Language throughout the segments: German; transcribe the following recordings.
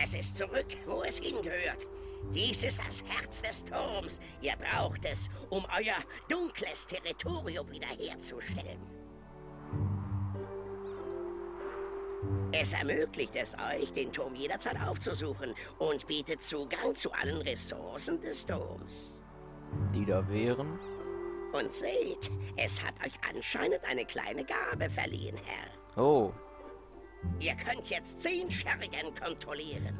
Es ist zurück, wo es hingehört. Dies ist das Herz des Turms. Ihr braucht es, um euer dunkles Territorium wiederherzustellen. Es ermöglicht es euch, den Turm jederzeit aufzusuchen und bietet Zugang zu allen Ressourcen des Turms. Die da wären? Und seht, es hat euch anscheinend eine kleine Gabe verliehen, Herr. Oh, Ihr könnt jetzt zehn Schergen kontrollieren.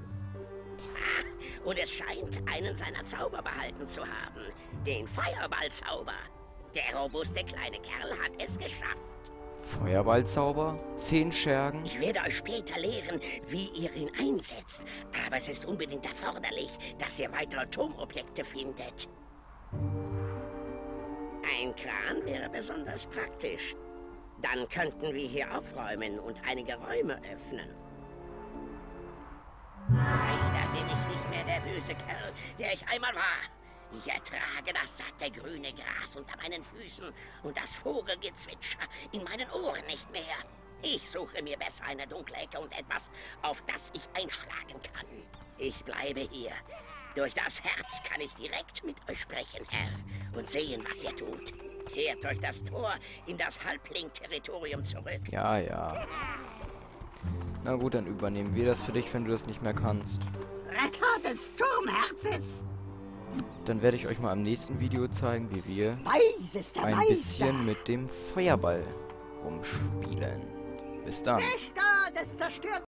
Ah, und es scheint, einen seiner Zauber behalten zu haben. Den Feuerballzauber. Der robuste kleine Kerl hat es geschafft. Feuerballzauber? Zehn Schergen? Ich werde euch später lehren, wie ihr ihn einsetzt. Aber es ist unbedingt erforderlich, dass ihr weitere Turmobjekte findet. Ein Kran wäre besonders praktisch. Dann könnten wir hier aufräumen und einige Räume öffnen. Leider bin ich nicht mehr der böse Kerl, der ich einmal war. Ich ertrage das satte grüne Gras unter meinen Füßen und das Vogelgezwitscher in meinen Ohren nicht mehr. Ich suche mir besser eine dunkle Ecke und etwas, auf das ich einschlagen kann. Ich bleibe hier. Durch das Herz kann ich direkt mit euch sprechen, Herr, und sehen, was ihr tut. Kehrt durch das Tor in das Halbling-Territorium zurück. Ja, ja. Na gut, dann übernehmen wir das für dich, wenn du das nicht mehr kannst. Retter des Turmherzes. Dann werde ich euch mal im nächsten Video zeigen, wie wir ein bisschen mit dem Feuerball rumspielen. Bis dann. Wächter des zerstörten